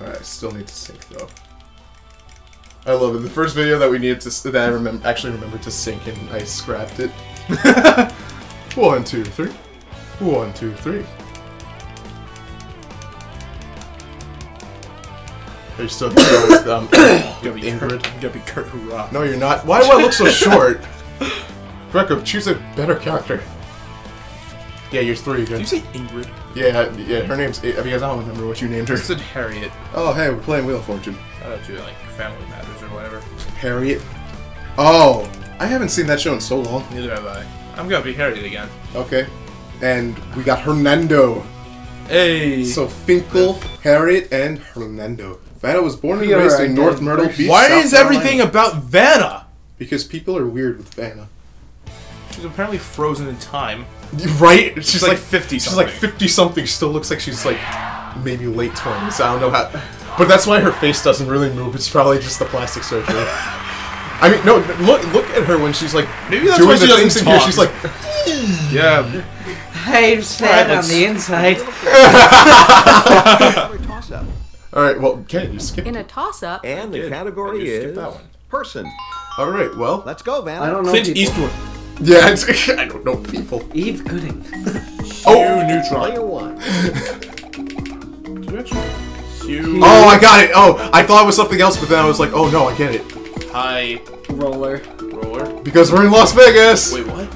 Alright, I still need to sync though. I love it. The first video that we needed to that I remember actually remembered to sync and I scrapped it. One, two, three. One, two, three. Are you still go with um, Gotta be Kurt, Ingrid? gotta be Kurt Hoorah. No, you're not. Why do I look so short? Greco, choose a better character. Yeah, you're three. Did you say Ingrid? Yeah, yeah. Her name's I because I don't remember what you named her. I said Harriet. Oh, hey, we're playing Wheel of Fortune. I don't do like Family Matters or whatever. Harriet. Oh, I haven't seen that show in so long. Neither have I. I'm gonna be Harriet again. Okay. And we got Hernando. Hey. So Finkel, Harriet, and Hernando. Vanna was born and raised in North. Myrtle Beach. why South is Carolina. everything about Vanna? Because people are weird with Vanna. She's apparently frozen in time. Right? She's, She's like 50 She's like 50 something. Still looks like she's like maybe late 20s. I don't know how. But that's why her face doesn't really move. It's probably just the plastic surgery. I mean, no. Look, look at her when she's like Maybe that's doing why she the doesn't things in here. She's like, Yeah. I'm sad Alright, on the inside. all right. Well, Ken, you skip. In a toss-up, And the category I just skipped is that one. person. All right. Well, Let's go, man. I don't know Clint people. Eastwood. Yeah. It's, I don't know people. Eve Gooding. Oh. Hugh Neutron. Player one. Did you actually? Hugh. Oh, I got it. Oh, I thought it was something else, but then I was like, oh no, I get it. High Roller. roller. Because we're in Las Vegas. Wait, what?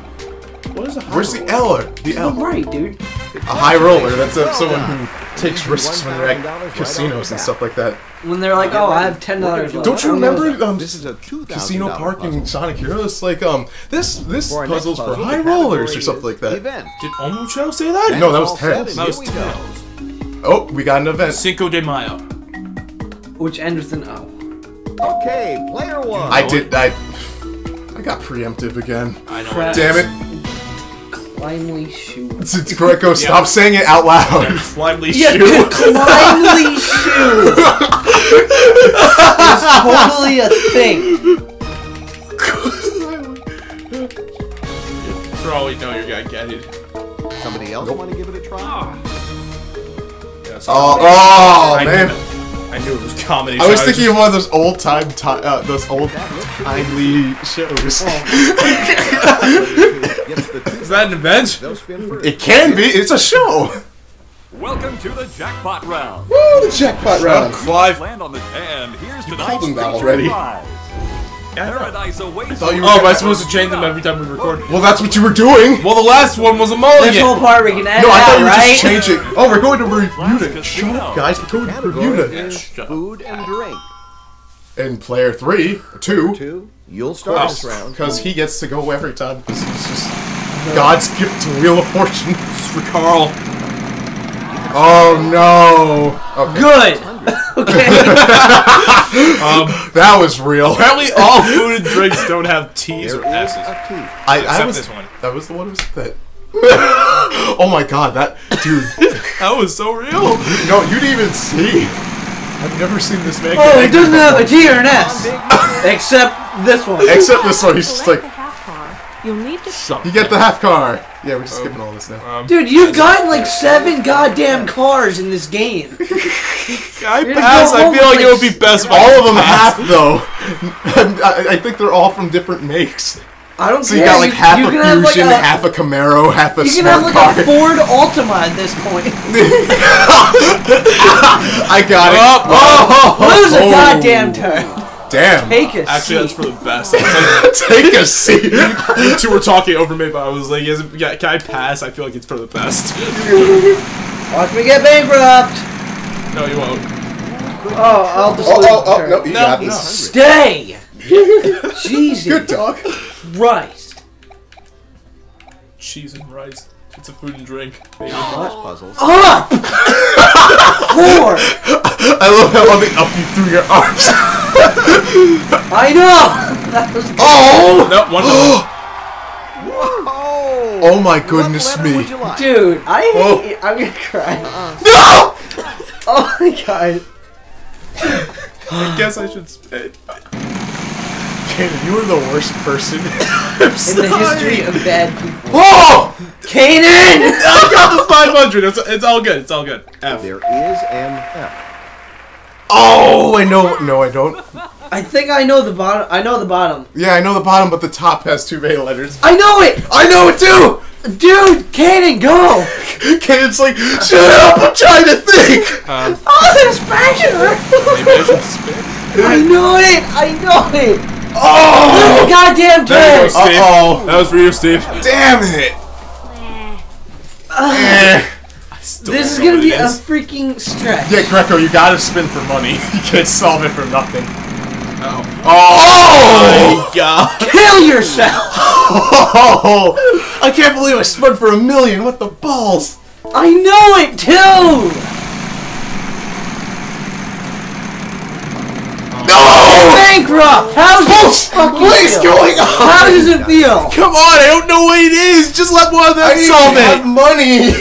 What is a high Where's the roller? L? The I'm L. right, dude. A high roller. That's a, someone oh, who takes risks when they're at casinos and stuff like that. When they're like, oh, I have ten dollars. Don't you remember um, This is a $2,000 Casino Park puzzle. in Sonic Heroes? Like um, this this For our next puzzle's for high rollers or something like that. Event. Did Omochao say that? No, that was All set, Tails. That was here we. Tails. Oh, we got an event. Cinco de Mayo. Which ends with an O. Okay, player one. I did. I I got preemptive again. I know. Crap. it is. Damn it! Climely shoe. It's, it's Greco, stop saying it out loud. Flimely Yeah, shoe. climely shoe is totally a thing. For all we know, you're gonna get it. Somebody else want to give it a try? Yeah, so- Oh, uh, oh I man! Knew it. I knew it was comedy. I was so thinking just- of one of those old time, ti uh, those old timely shows. Gets the two. Is that an event? They'll spin first. It can be. It's a show. Welcome to the jackpot round. Woo! The jackpot round. Clive. Land on the and here's tonight's called them that already. prize. Yeah, I. Paradise awaits. thought you were Oh, am I supposed to change them every time we record? Well, that's what you were doing. Well, the last one was a This whole part we can edit No, I thought you were right? just changing. Oh, we're going to Bermuda. Last Shut up, guys. We're going to Category Bermuda. is Shut up. food and drink. And player three, two, Two. You'll start this round. because he gets to go every time because he's just God's gift to Wheel of Fortune. It's for Carl. Oh no. Okay. Good. okay. Um, That was real. apparently, all food and drinks don't have T's There or is S's. a T. I, I Except was this one. that was the one who said that. oh my god, that dude. That was so real. No, you didn't even see. I've never seen this man. Oh, get it doesn't have a before. T or an S. Except this one. Except this one, he's just like, the half car. You'll need to you get the half car. Yeah, we're just skipping all this now. Um, Dude, you've gotten like seven goddamn cars in this game. I pass. I feel like home it would be best. All of them half though. I, I think they're all from different makes. I don't So care. you got like half you a can have, like, a- half a Camaro, half a You can have like car. a Ford Altima at this point. I got it. Oh, oh, Lose a oh, goddamn turn. Damn. Take a Actually, that's seat. for the best. It's Take a seat. you two were talking over me, but I was like, is it, yeah, "Can I pass?" I feel like it's for the best. Watch me get bankrupt. No, you won't. Oh, I'll just Oh, lose oh, oh, no, you No, got no. this. Stay. Jesus Good talk. Christ. Cheese and rice. It's a food and drink. Baby. Plus oh. puzzles. Up. Four. I love how on the up you threw your arms. I know. That was Oh! No, one. more. Oh! Oh my goodness me. Like? Dude, I Oh. hate it. I'm gonna cry. No! Oh my god. I guess I should spit. Kaden, you are the worst person. In the history of bad people. Oh! Kanen! I got the 500. It's, it's all good. It's all good. F. There is an F. Oh, I know. No, I don't. I think I know the bottom. I know the bottom. Yeah, I know the bottom, but the top has two May letters. I know it! I know it too! Dude, Cannon, go! Kaden's like, shut up, I'm trying to think! Um, Oh, there's pressure! maybe I should. I know it! I know it! Oh! The goddamn There you go! Steve. Uh-oh. That was for you, Steve. Damn it! Eh. This is gonna be it a is. freaking stretch. Yeah, Greco, you gotta spin for money. You can't solve it for nothing. Oh. Oh! my God. Kill yourself! Oh! I can't believe I spun for a million. What the balls? I know it too! No! Bankrupt! How's oh, this fucking What is feel? going on? How does it feel? Come on, I don't know what it is. Just let one of them I solve have it. money.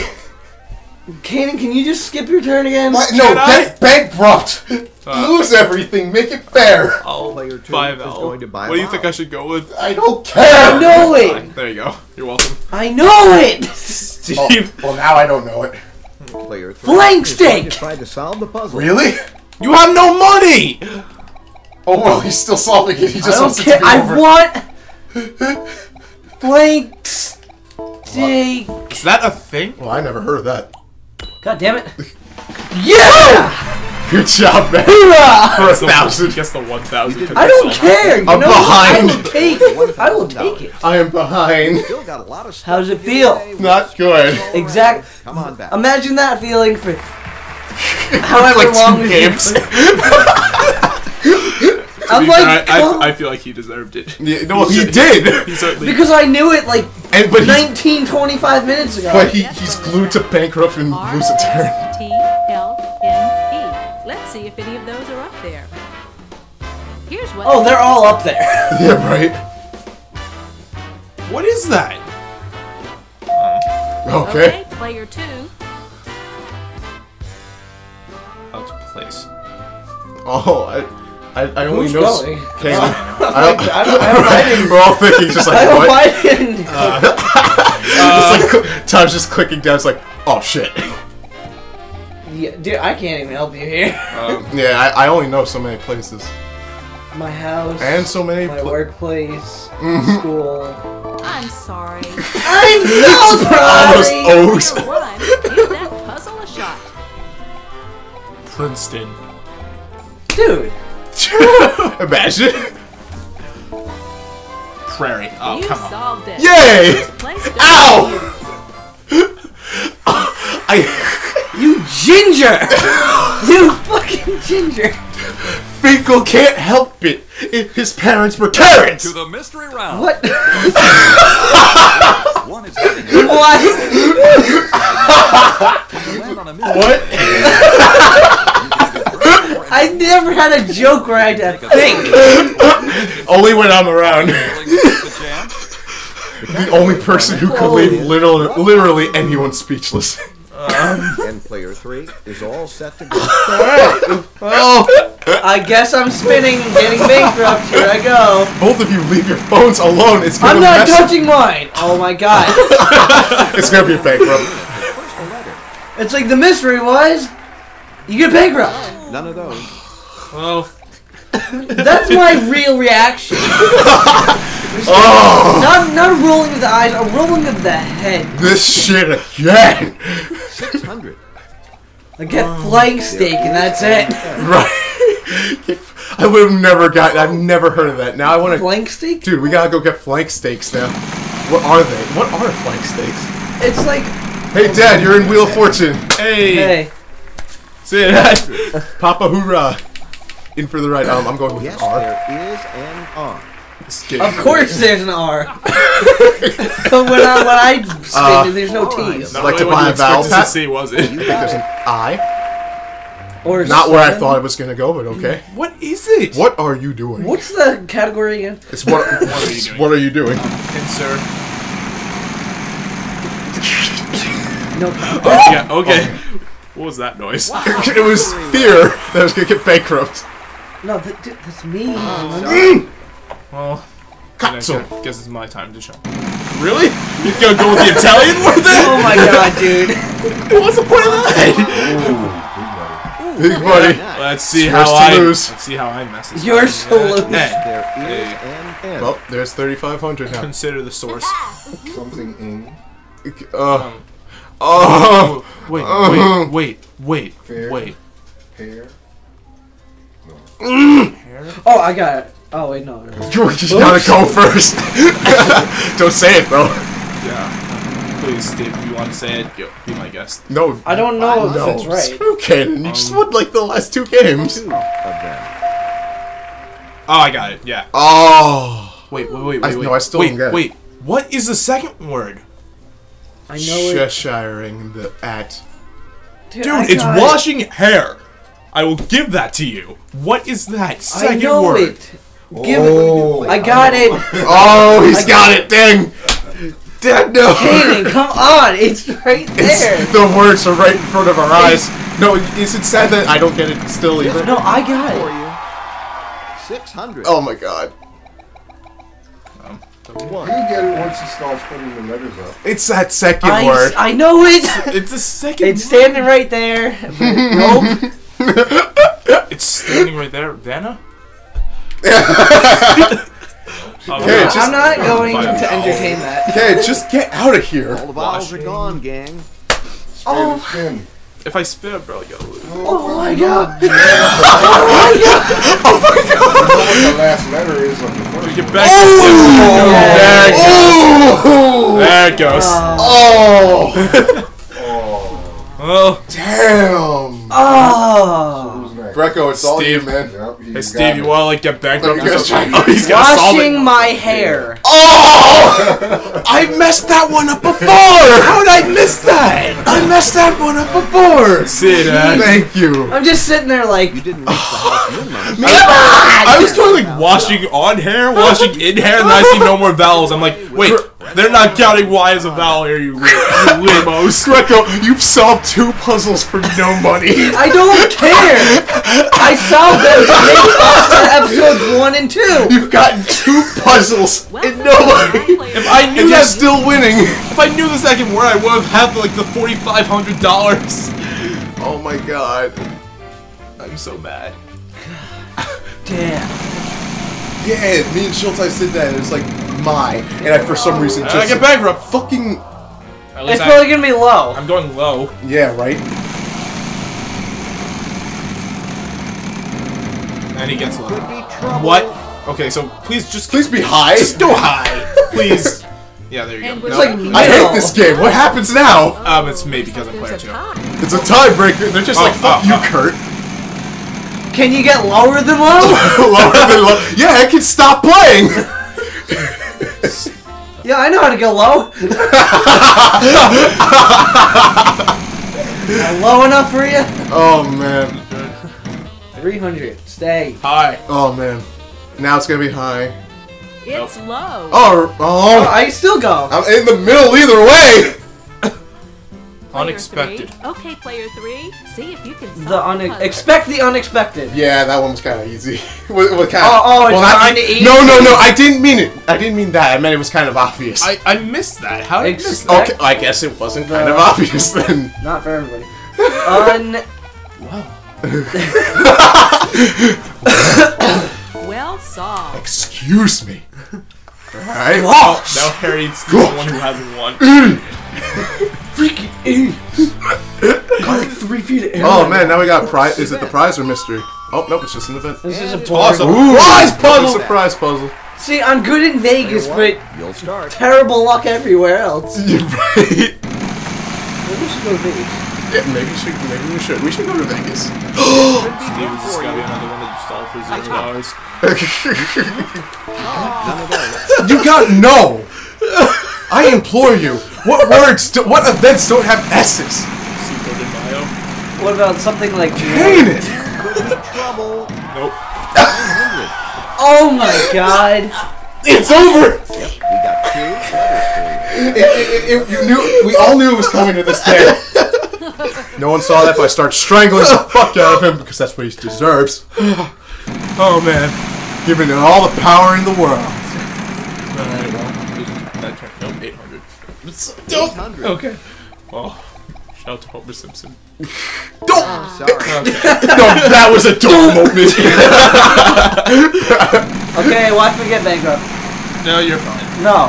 Kanen, can you just skip your turn again? What? No, get bankrupt. Uh, Lose everything. Make it fair. I'll Player two buy is Val. going to buy What do you think I should go with? I don't care! I know it! There you go. You're welcome. I know it! Steve. Oh, well, now I don't know it. Player three Flank is going steak! to try to solve the puzzle. Really? You have no money! Oh well, he's still solving it. He I just don't wants it to care. be I over. want blank steak. Is that a thing? Well, I never heard of that. God damn it! Yeah! Good job, man. Hoorah! For a Guess the- thousand. Guess the 1,000. I don't care. I'm know behind. I will take it. I will take it. I am behind. Still got a lot of How does it feel? Not good. Exact. Come on back. Imagine that feeling for however Like long we games. I'm like, come- I, oh. I feel like he deserved it. Yeah, no, he did. He certainly. because I knew it like And but 19, 25 minutes ago. but he, he's glued to bankrupt and lose a turn. T L N E. Let's see if any of those are up there. Here's what. oh, they're all up there. Yeah, right. What is that? Okay. Okay, player two. Out of place. Oh, I, I, I only Who's know. going? Kane. I I don't, I don't, I don't, I didn't, We're all thinking just like I don't what? buy it. Uh, it's like cl- time's just clicking down. It's like, oh shit. Yeah, dude, I can't even help you here. Um, yeah, I, I only know so many places My house, and so many. my pla- workplace, Mm-hmm. school. I'm sorry. I'm so Almost sorry. O's. Player one. Give that puzzle a shot. Princeton. Dude, Imagine. Prairie. Oh, you come on. solved it. Yay! Place to Ow! I you ginger! you fucking ginger! Finkel can't help it. I- His parents were Karens. To the mystery round. What? One is heading. What? Land on a mystery. What? I never had a joke where I had to think. Only when I'm around. The only person who could leave literally, literally anyone speechless. And player three is all set to go. Oh! I guess I'm spinning and getting bankrupt. Here I go. Both of you leave your phones alone. It's gonna I'm not mess- touching mine. Oh my god. It's gonna be a bankrupt. First letter. It's like the mystery was you get bankrupt. None of those. Oh. That's my real reaction. Oh! Not not a rolling of the eyes, a rolling of the head. This shit again. Six hundred. I get um, flank steak and that's it. Right. I would have never got. I've never heard of that. Now I want to. Flank steak? Dude, we gotta go get flank steaks now. What are they? What are flank steaks? It's like Hey, Dad, you're in Wheel of Fortune. hey. hey, Say that. Papa, hoorah! In for the right. Um, I'm going with Yes, R. there is an R. of course there's an R. but when I when I spin, Uh, there's no T. T's. Like to really what buy a vowel to see, was it? I think there's an I. Or Not where I thought it was gonna go, but okay. What is it? What are you doing? What's the category again? It's what? what are you doing? What are you doing? Pincer. No. Yeah, okay. What was that noise? it was fear that I was gonna get bankrupt. No, that, that- that's me. Oh, mm. Well, then I Cazzo. guess guess it's my time to show. Really? You gonna go with the Italian word then? Oh my god, dude. What's the point of that? Big buddy. Let's see Yours how I. lose. Let's see how I mess this. You're up. so loose. Hey, There is. Well, there's 3,500 now. consider the source. Something in Uh, um, uh oh, Wait, Uh-huh. wait, wait, wait, Fair. wait. hair. Oh, I got it. Oh wait, no. no. you gotta go first. Don't say it, bro. Yeah. Please, Steve, if you want to say it, go, be my guest. No. I don't know if no. it's right. Screw Canon. You just won like the last two games. Two of them. Oh, I got it. Yeah. Oh. Wait, wait, wait, I- wait. wait. no, I still wait, don't get it. Wait, what is the second word? I know it. Cheshiring the at. Dude, Dude, I it's it. washing hair. I will give that to you. What is that I know word? it. Give Oh. it. I got it. Oh, he's got it. Dang. Dang, no. Kaden, come on. It's right there. It's, the words are right in front of our eyes. No, is it sad that I don't get it still either? No, I got it. 600. Oh my god. One. You get it once he starts putting the letters up. It's that second I, word. I know it. It's the second. It's standing right there. But nope. It's standing right there, Vanna. Okay, just- I'm not going to entertain that. Okay, just get out of here. All the vowels are gone, gang. Oh. Spin. If I spin up, bro, I gotta lose. Oh my god. Oh you know what the last letter is of the first Get one. back. Oh! oh! There it goes. Oh! Oh. oh, Damn! Oh. Who's next? Brecco, it's all you, Steve. man. Yep, you hey Steve, you wanna like get bankrupt? Look at or something? Oh, he's gotta Washing my hair. Oh! I messed that one up before! How did I miss that? I messed that one up before! See it, man. Thank you. I'm just sitting there like, You didn't reach the house minimum. I was going like washing on hair, washing in hair, and then I see no more vowels. I'm like, wait, they're not counting Y as a vowel here, you, you limos. Greco, you've solved two puzzles for no money. I don't care. I solved them to make up for episodes one and two. You've gotten two puzzles Welcome and no money. If I knew And you're that, still winning. if I knew the second word, I would have had like the forty-five hundred dollars. Oh my god. I'm so mad. Damn. Yeah, me and Schultz did that, and it's like my, and I for some reason just... I get bankrupt. fucking At least It's I, probably gonna be low. I'm going low. yeah, right. And he gets low. Could be. What? Okay, so please just Please be high. just go high, please. Yeah, there you And go. we're No, like- looking I hate this game. What happens now? um, it's me because I'm player There's two. It's a tiebreaker. They're just Oh, like, fuck oh, you, oh. Kurt. Can you get lower than low? Lower than low. Yeah, I can stop playing. yeah, I know how to go low. Low enough for you? Oh man. 300. Stay. High. Oh man. Now it's gonna be high. It's low. Oh, Oh, oh. I still go. I'm in the middle either way. Player Unexpected. three. Okay, player three. See if you can solve The une- puzzle. expect the unexpected. Yeah, that one was kind of easy. what, what kind Oh, oh, it's not- kinda easy? No, no, no. I didn't mean it. I didn't mean that. I meant it was kind of obvious. I, I missed that. How did I Ex- miss that? okay, I guess it wasn't kind of uh, obvious then. Not for everybody. Un. Well solved. Excuse me. Alright. Now Harry's the one who hasn't won. Freaking Got three feet of air. Oh man, now we got prize. Is it the prize or mystery? Oh nope, it's just an event. This is a Awesome. Prize puzzle! Surprise puzzle. See, I'm good in Vegas, but You'll start. terrible luck everywhere else. You're right. Maybe we should go to Vegas. Yeah, maybe we should. Maybe we should. We should go to Vegas. Steve, is this gonna be another one that you stole for zero dollars? None of those. you got no. I implore you. What words? Do, what events don't have S's? Cinco de Mayo? What about something like Ain't it? Could be trouble. Nope. Oh my god. It's over. Yep, We got two letters. It, it, it, you knew. We all knew it was coming to this day. No one saw that, but I start strangling the fuck out of him because that's what he deserves. Oh man. Giving it all the power in the world. Alright, well. That turned, nope, 800. 800. Okay. Well, Shout out to Homer Simpson. Don't. Oh, sorry. No, that was a dumb moment. Okay, watch me get bankrupt. No, you're fine. No.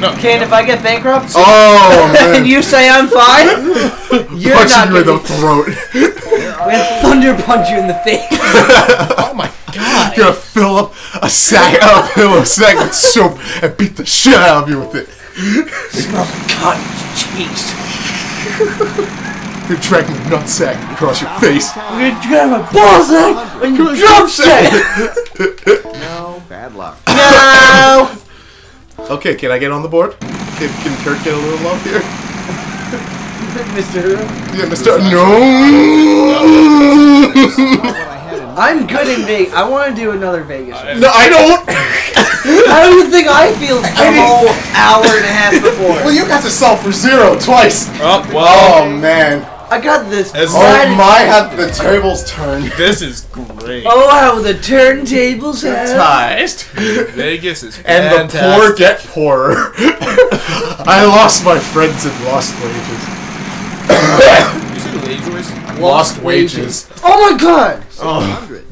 No. Kane, if I get bankrupt oh and you say I'm fine, you're not Punching you in the throat. I'm gonna thunder punch you in the face. Oh my god. You're gonna fill up a sack, a pillow sack with soap and beat the shit out of you with it. Smells like cottage cheese. You're dragging a nutsack across your face. I'm gonna grab my ball sack and your drumstick. No, bad luck. No. Okay, can I get on the board? Can, can Kurt get a little love here? Mr. Yeah, Mr. No. I'm good in Vegas. I want to do another Vegas. show. no, I don't. How do you think I feel a whole hour and a half before? well, you got to sell for zero twice. Oh, well, Oh man. I got this. As- Oh my, have the tables turned. this is great. Oh, how the turntables have. Ticed. Vegas is And fantastic. the poor get poorer. I lost my friends and lost wages. You see the wage voice? Lost wages. Oh my god. Oh. 100.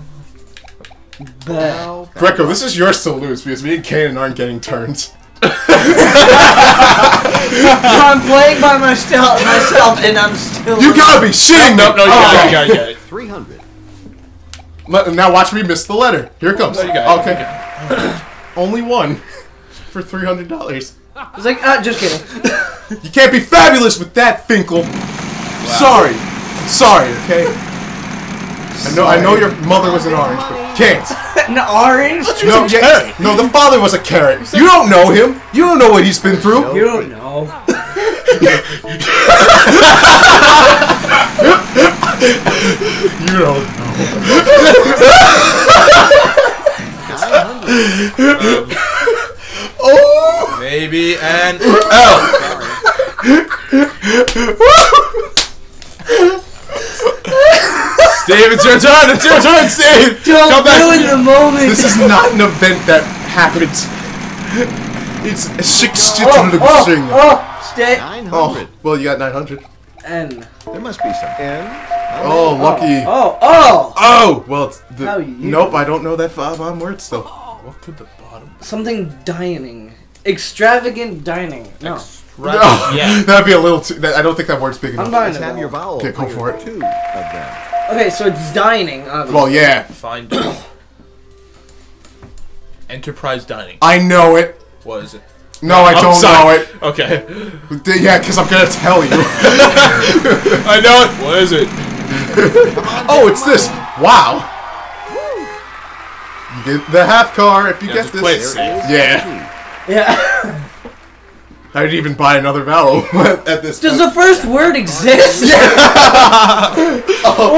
But Greco, this is yours to lose because me and Kanen aren't getting turns. I'm playing by myself, myself, and I'm still. You gotta be shitting No, me! no, you got it, you got it, you it. 300. Now watch me miss the letter. Here it comes. No, you got it, okay. Only one for three hundred dollars. It's like, ah, just kidding. You can't be fabulous with that, Finkel. Sorry, sorry. Okay. I know. I know your mother was an orange, but can't. An orange? No, yeah, no, the father was a carrot. You don't know him. You don't know what he's been through. You don't know. You don't know. Oh! Maybe an L. Steve, it's your turn. It's your turn, Steve. Don't Come back. ruin the moment. This is not an event that happens. It's a six oh, oh, thing. oh, oh, stay. 900. Oh, well, you got 900. N. There must be some N. Oh, oh, oh, lucky. Oh, oh. Oh, well, it's the, How you- nope, I don't know that five on word still. What could the bottom? Something dining. Extravagant dining. No. No, Yeah. that'd be a little too. That, I don't think that word's big enough. I'm enough. buying Let's have your vowel. Okay, go for it. Two of them. Okay, so it's dining. Obviously. Well, yeah, Fine. Enterprise dining. I know it. What is it? No, I I'm don't sorry. know it. Okay. D- Yeah, because I'm gonna tell you. I know it. What is it? oh, it's this. Wow. You get the half car if you Yeah, get this. play it safe. Yeah. Yeah. I didn't even buy another vowel at this. Does point. the first word exist? or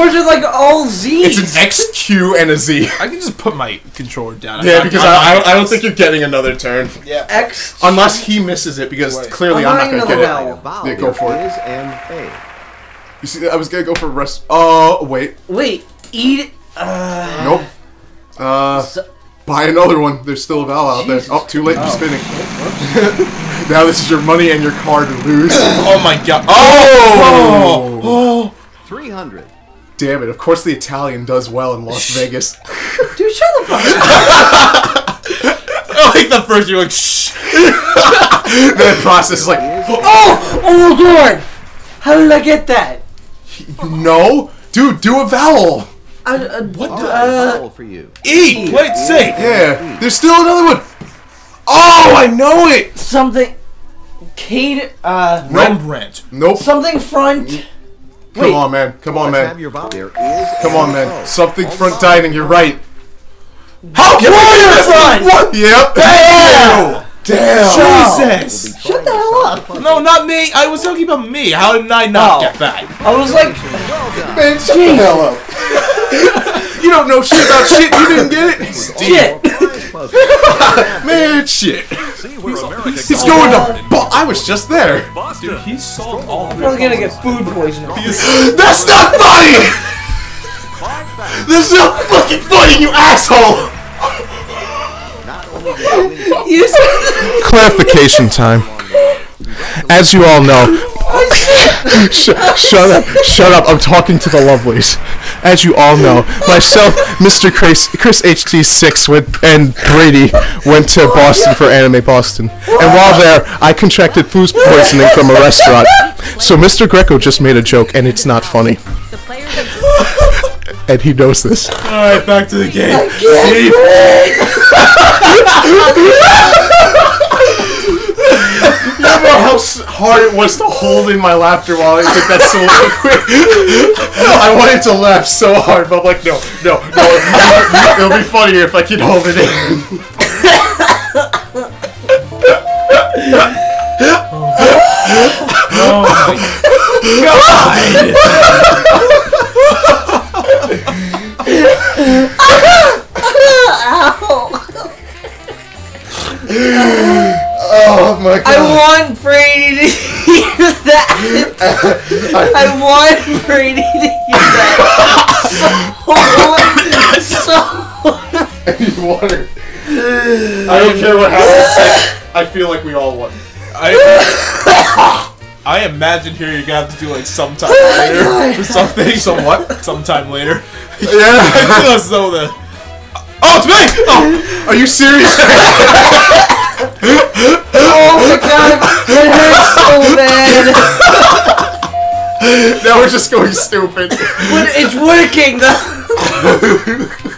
is it like all Z's? It's an X, Q, and a Z. I can just put my controller down. Yeah, I'm- because I'm I, I, don't, think you're getting another turn. Yeah. X. Unless he misses it, because clearly I'm I'm not gonna another get it. vowel. vowel. Yeah, go for it. Is and A. You see, I was gonna go for rest. Oh, wait. Wait, eat. Uh, Nope. Uh, so- buy another one. There's still a vowel out Jesus. there. Oh, too late for Oh. spinning. Now this is your money and your car to lose. Oh my god. Oh! oh! 300. Damn it! Of course the Italian does well in Las Vegas. dude, shut the fuck up. I like the first you're like shh. the process is like, Oh, oh my god. How did I get that? no, dude, do a vowel. I, uh, what? All right, Uh, vowel for you. E. Play it safe. Yeah, there's still another one. Oh, I know it. something. Kate. Uh, Rembrandt. Nope. something front. Come Wait. on, man. Come on, Let's have man. your vowel. There is Come on, man. Something All front vowels dining. You're right. How Yep, corner front? What? Yep. Damn. Damn. Jesus. Shut the hell up. No, not me. I was talking about me. How did I not Oh. get that? I was like, Well done. Man, shut the hell up. you don't know shit about shit. You didn't get it. shit. Man, shit. See where America He's goes. going to. Bu- I was just there. Dude, he solved all I'm probably gonna get food poisoning. That's not funny. Five facts. That's not fucking funny, you asshole. Not only did you win You said- Clarification time. As you all know, Sh- shut up! Shut up! I'm talking to the lovelies. As you all know, myself, Mr. Chris, Chris HT6 went, and Brady went to Boston for Anime Boston. And while there, I contracted food poisoning from a restaurant. So Mr. Greco just made a joke, and it's not funny. The players are And he knows this. Alright, back to the game. Steve, Remember how hard it was to hold in my laughter while I did that soliloquy? I wanted to laugh so hard, but I'm like, no, no, no. It'll be funnier if I can hold it in. oh my god! that. I want Brady to hear that. So, so you won it. I don't care what happens. I feel like we all won. I, I imagine here you're gonna have to do like sometime oh later or something. Somewhat? Sometime later. I Yeah. feel as though the. Oh, it's me! Oh! Are you serious? oh my god, it hurts so bad. now we're just going stupid. But it's working though.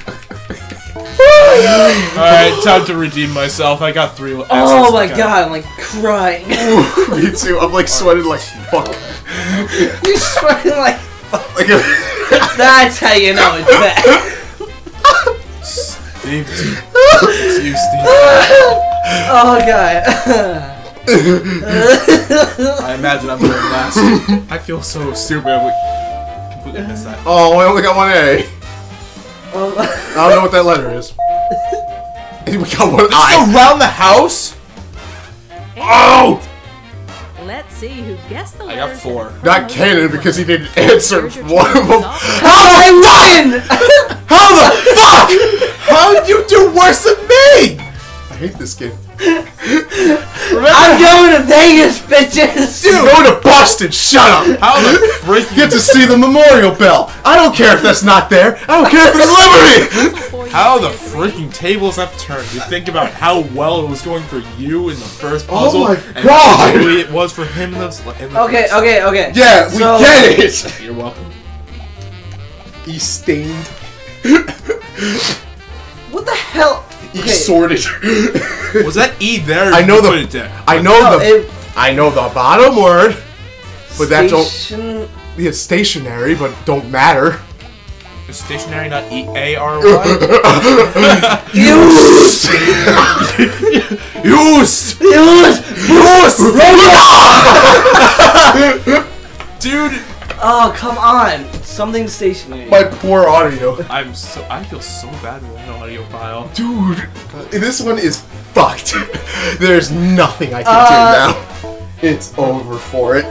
Alright, time to redeem myself. I got three. Oh my Okay. god, I'm like crying. Me too. I'm like sweating like fuck. You're sweating like Like that's how you know it's bad. Steve, it's you, Steve. Oh god. I imagine I'm going last. I feel so stupid. I would completely uh-huh. missed that. oh, I only got one A. Oh, I don't know what that letter is. we got one Just I. around the house? Oh! Let's see who guessed the I got letters. four. Not Cannon because he didn't answer Here's your one of them. solve How I win! How the fuck? How did you do worse than me? I hate this game. I'm going to Vegas, bitches! Dude, go to Boston. Shut up. How the freak You get to see the memorial bell. I don't care if that's not there. I don't care if it's Liberty. How the freaking tables have turned. You think about how well it was going for you in the first puzzle. Oh puzzle, my God. how easily it was for him in the, in the Okay, first. okay, okay. Yeah, we So- get it. You're welcome. E stained. What the hell? E Okay. sorted. Was that E there? I know the- there? I know No, the. it, I know the bottom word. But that don't. It's stationary, but don't matter. It's stationary, not E A R Y. Used. Used, dude. Oh, come on. Something stationary. My poor audio. I'm so. I feel so bad with an audio file. Dude, this one is fucked. There's nothing I can Uh, do now. It's over for it.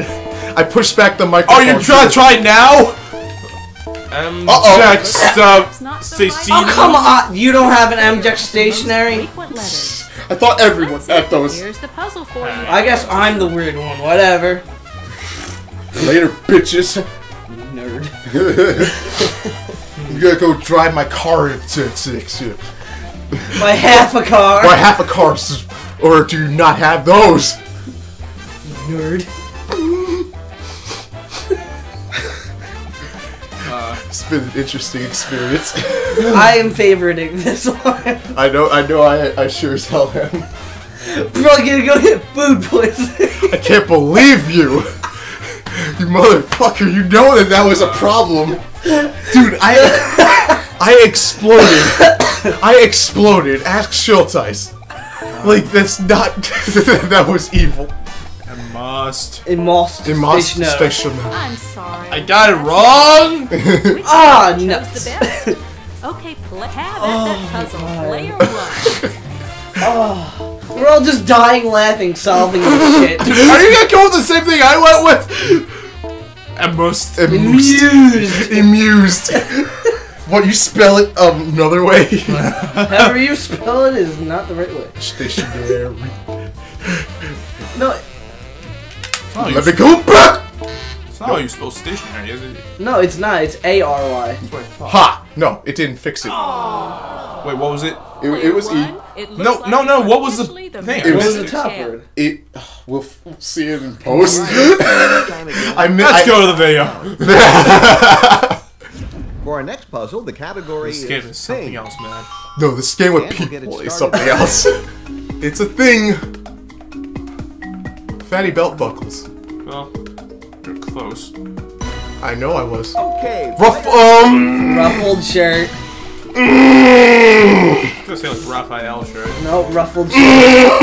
I pushed back the Oh, microphone. you're trying to try now? Um, Uh-oh. check stuff. not so Stacy. oh, come on. You don't have an MJX stationary? I thought everyone Let's had those. Here's the puzzle for you. I guess I'm the weird one. Whatever. Later, bitches. Nerd. I'm gonna go drive my car into six. My half a car. My half a car, or do you not have those? Nerd. Uh. It's been an interesting experience. I am favoriting this one. I know, I know, I, I sure as hell am. Probably gonna go get food poisoning. I can't believe you! You motherfucker, you know that that was a problem. Dude, I I exploded. I exploded. Ask Schulteis. Like, that's not. that was evil. I must. In Most In Mos Stationary. Station. I'm sorry. I got it wrong. Ah, chose nuts. the best? Okay, play, have at that puzzle. God. Player one. oh. We're all just dying laughing, solving this shit. Are you gonna go with the same thing I went with? I must. Amused. Amused. Amused. what, you spell it um, another way? However you spell it is not the right way. Stationary. No. not how you, Let me go back! It's not how you spell stationary, is it? No, it's not. It's A R Y. Ha! No, it didn't fix it. Oh. Wait, what was it? It, it was E. It No, like no, no, you what was the officially thing? It was was the top word? It. We'll, f- we'll see it in post. I mean, Let's I, go to the video. For our next puzzle, the category This game is is something else, man. No, this game with And we'll people is something else. it's a thing. Fatty belt buckles. Well, you're close. I know I was. Okay. Rough, um. Ruffled shirt. I was gonna say like Raphael shirt. No, ruffled mm. shirt.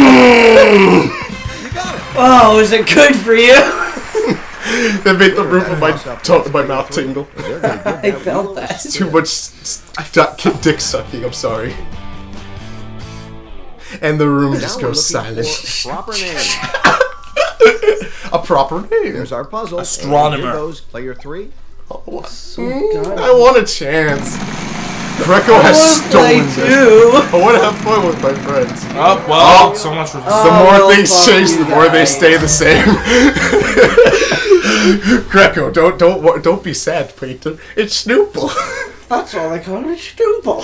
you got it. Oh, is it good for you? That made the roof of my, to- my mouth tingle. They're gonna give I felt that. spin. Too much s- s- dick sucking, I'm sorry. And the room just goes silent. Proper name. A proper name. There's our puzzle. Astronomer. And here goes player three. Oh, oh, hmm. God. I want a chance. Greco has Play stolen this. two. I want to have fun with my friends. Oh, well, oh. so much for The Oh, more well, things fuck change, you the more they stay the same. Greco, don't don't don't be sad, Peter. It's Snoople. That's all I call it, Stumble.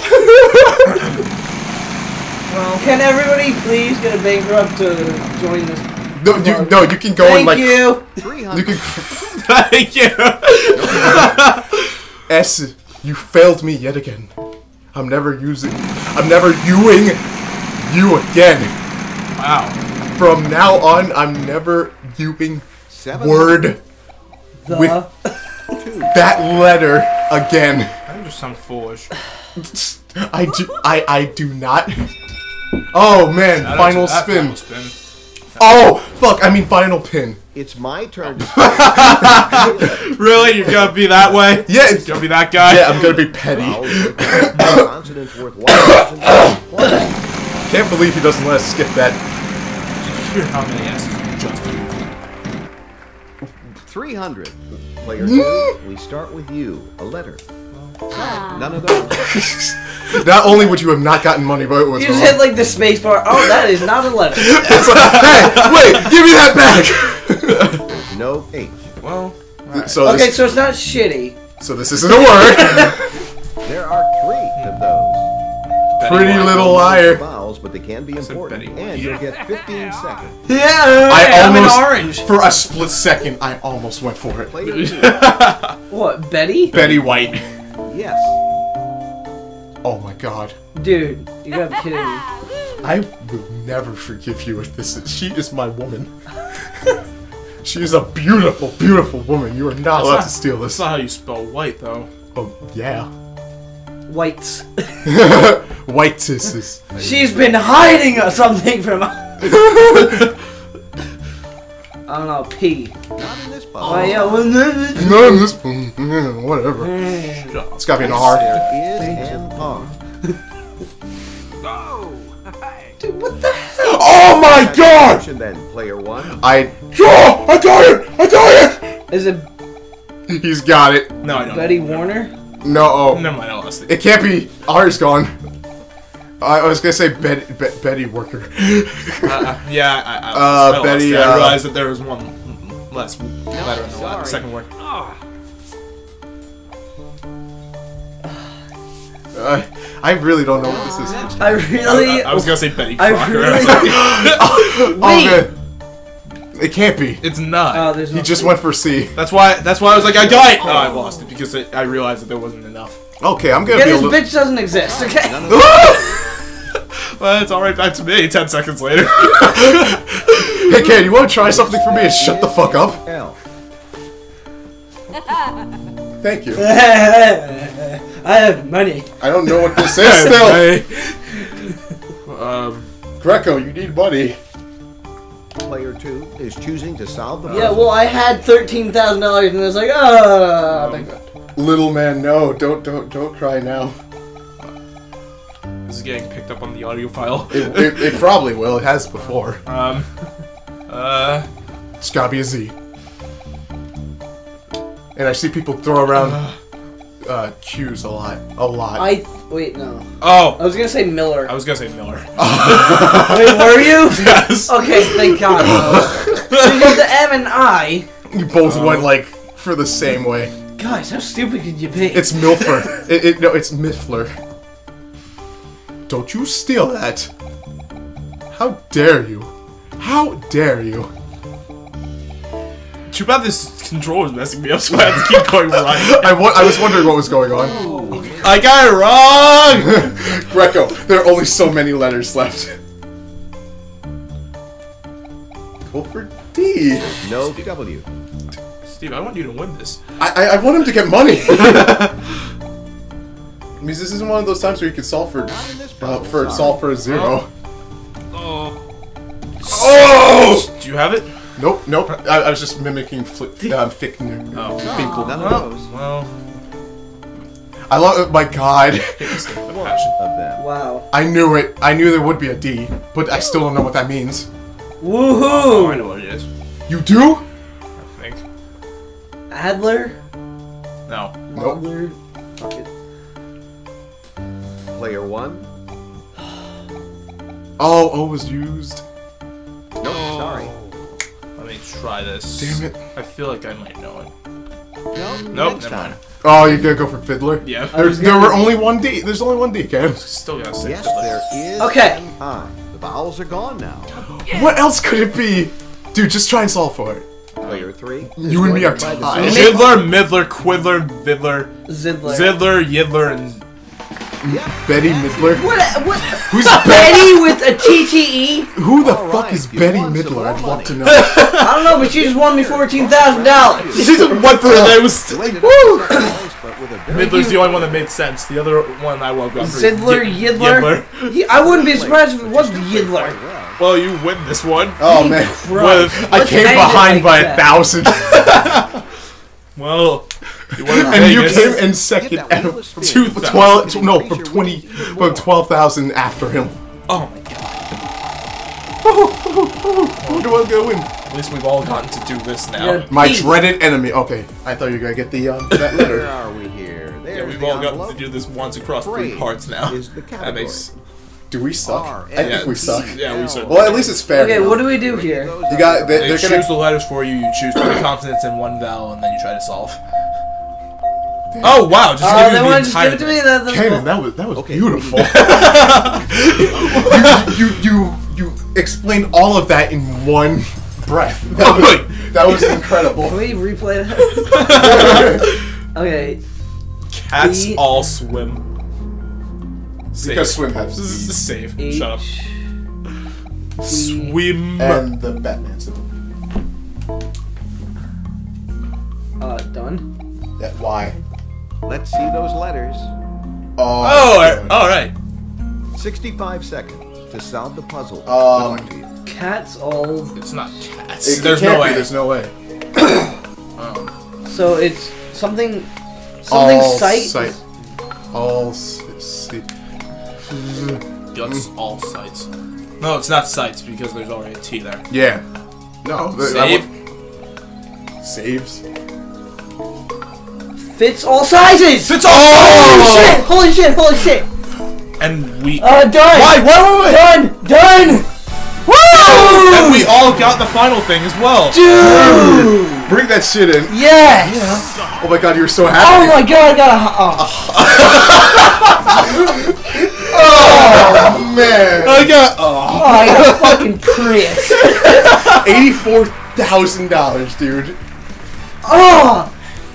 well, can everybody please get a bankrupt to join this? No, you no, you can go Thank and like you. 300. you can Thank you. S. You failed me yet again. I'm never using. I'm never viewing you again. Wow. From now on, I'm never viewing Seven. word The with that letter again. I just sound foolish. I do. I I do not. Oh man! That final actually- that spin. final spin. Oh fuck! I mean final pin. It's my turn to Really? You're gonna be that way? Yeah. You're gonna be that guy? Yeah, I'm gonna be petty. spell. Worth 1,000 points. Can't believe he doesn't let us skip that. How many S's you just used. 300. Player two, we start with you. A letter. Ah. None of those. Not only would you have not gotten money, but it was you wrong. just hit like the space bar. Oh, that is not a letter. It's like, hey, wait, give me that back. No H. Well, so Okay, this, so it's not shitty. so this isn't a word. There are three of those. Betty Pretty White. little liar. Vowels, but they can be Betty important. And you'll get 15 seconds. Yeah, I I'm almost, an orange. for a split second, I almost went for it. What, Betty? Betty White. Yes. Oh my god. Dude, you gotta be kidding me. I will never forgive you if this is. She is my woman. she is a beautiful, beautiful woman. You are not allowed to steal this. That's this. not how you spell white, though. Oh, yeah. Whites. White sisters. She's been hiding something from us. I don't know, P. Not in this puzzle. Oh, yeah, well, No, this. mm, Whatever. It's gotta be an R. There is an R. Dude, what the hell? Oh my god! Then, player one. I. Oh, I got it! I got Is it it! He's got it. No, I don't. Betty Warner? No, oh. Never mind, I lost it. It can't be. R's gone. I I was gonna say Betty, Be- Betty Worker. Uh, yeah, I, I, Uh, I, Betty, lost it. I uh, realized that there was one less letter in the la- sorry. second word. Uh, I really don't know what this is. I really. I, I was gonna say Betty I Crocker. really- Oh, Wait. man. It can't be. it's not. Oh, there's He no. just went for C. that's why. That's why I was like, I got it. No, I lost it because it, I realized that there wasn't enough. Okay, I'm gonna Yeah, be this little. bitch doesn't exist, okay? Well, it's all right back to me. Ten seconds later. Hey, kid, you want to try something for me and shut the fuck up? L. Thank you. I have money. I don't know what this is still. Um. Greco, you need money. Player two is choosing to solve the Yeah, puzzle. well, I had thirteen thousand dollars, and I was like, oh, bankrupt. Little man, no, don't, don't, don't cry now. This is getting picked up on the audio file. It, it, it probably will. It has before. Um. Uh. It's gotta be a Z. And I see people throw around uh, Q's a lot, a lot. I wait, no. Oh, I was gonna say Miller. I was gonna say Miller. Wait, were you? yes. Okay, thank God. so You got the M and I. You both went like for the same way. Guys, how stupid could you be? It's Milfer. it, it, no, it's Miffler. Don't you steal that. How dare you? How dare you? Too bad this controller is messing me up, so I have to keep going right. I, wa- I was wondering what was going on. I got it wrong! Greco, there are only so many letters left. Go for D. No W. Steve, I want you to win this. I, I, I want him to get money. means this isn't one of those times where you can solve for Not uh, for solve for a zero. Oh. Oh! Do you have it? Nope, nope. I, I was just mimicking Flick, um, Fickner. Oh. Finkel. None of those. Well, I love. My God, passion. Of them. wow. I knew it. I knew there would be a D, but I still don't know what that means. Oh, I know what it is. You do? I think. Adler. No. Nope. Adler. Fuck it. Player one. Oh, O was used. Nope, sorry. Oh. Let me try this. Damn it. I feel like I might know it. No, Nope, never mind. Oh, you gotta go for Fiddler. Yeah. Oh, There's, there were only one D. There's only one D, Cam. Still gotta say Yes, Fiddler. there is Okay. an The vowels are gone now. What else could it be? Dude, just try and solve for it. Player three. You and me are tied. zone. Zidler, Midler, Quiddler, Vidler, Zidler. Zidler, Yidler, and Betty Midler. What? Uh, what? Who's Betty with a TTE? Who the All fuck right, is Betty Midler? I'd love to know. I don't know, but she just won me fourteen thousand dollars. She's one for her names. You ended up in second place, but with a very Midler's the only one that made sense. The other one I woke up for Zidler, Yi- Yidler. He- I wouldn't be surprised if it was Yidler. well. Well, you win this one. Oh man, With, I came behind like by that. a thousand, well, you won and you came in second. at wheel of spin. two- Twelve, tw- no, from twenty, from twelve thousand after him. Oh my god. Who do I go in? At least we've all gotten to do this now. Yeah. My dreaded enemy. Okay, I thought you were gonna get the uh, that Where letter. are we here? There's Yeah, we've the all gotten to do this once across three parts now. is the That makes Do we suck? R, I think we suck. yeah, we certainly. Well, at least it's fair. Okay, what do we do here? You got. They, They choose gonna. the letters for you. You choose three consonants and one vowel, and then you try to solve. Oh wow! Just Oh, give they you the want just entire give it to me. That, that's Kanen, that was that was Okay. beautiful. you, you you you explained all of that in one breath. That was, that was incredible. Can we replay that? okay. Cats E- all swim. Safe. Because swim has This is safe. H. Shut up. E- Swim. and the Batman symbol. Uh, done. That why? Let's see those letters. Oh. Oh, alright. all right. 65 seconds to solve the puzzle. Um, Good luck to you. Cats all. It's not cats. It, There's it can't no way. There's no way. So it's something. Something all sight. sight. All s- see. Yeah, it's all sites. No, it's not sites because there's already a T there. Yeah. No. th- that Save. would- saves. Fits all sizes. It's all. Holy shit! Holy shit! Holy shit! And we. Uh, done. Why? Why? Why? why? Done. Done. Woo! And we all got the final thing as well. Dude. Bring that shit in. Yes. Oh my god, you were so happy. Oh my god! I got a. Oh, Oh, man. I got. Oh. oh I got fucking Prius. Eighty-four thousand dollars, dude. Oh.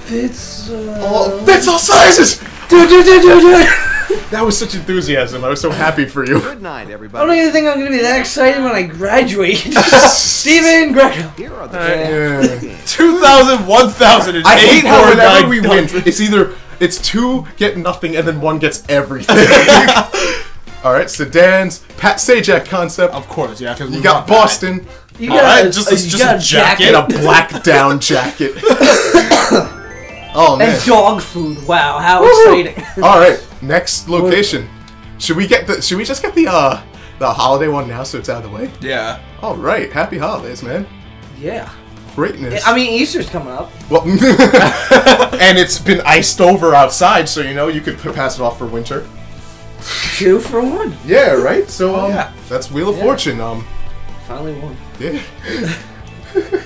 Fits. Uh, Oh, that's all sizes. dude, dude, dude, dude, dude. That was such enthusiasm. I was so happy for you. Good night, everybody. I don't even think I'm gonna be that excited when I graduate. Steven Greco. Here are the Yeah. 2,000, 1,000, and I hate how whenever we win, it's either it's two get nothing and then one gets everything. All right, sedans, Pat Sajak concept. Of course, yeah, because You got Boston You Alright, got a, just- a, just got a jacket. and a black down jacket. Oh man! and dog food. Wow, how exciting! All right, next location. Should we get the? Should we just get the uh the holiday one now so it's out of the way? Yeah. All right, happy holidays, man. yeah. Greatness. I mean, Easter's coming up. well, and it's been iced over outside, so you know you could pass it off for winter. Two for one. Yeah, right. So um, yeah. that's Wheel of Oh, Yeah. Fortune. Um, Finally won. yeah.